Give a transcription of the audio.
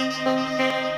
Música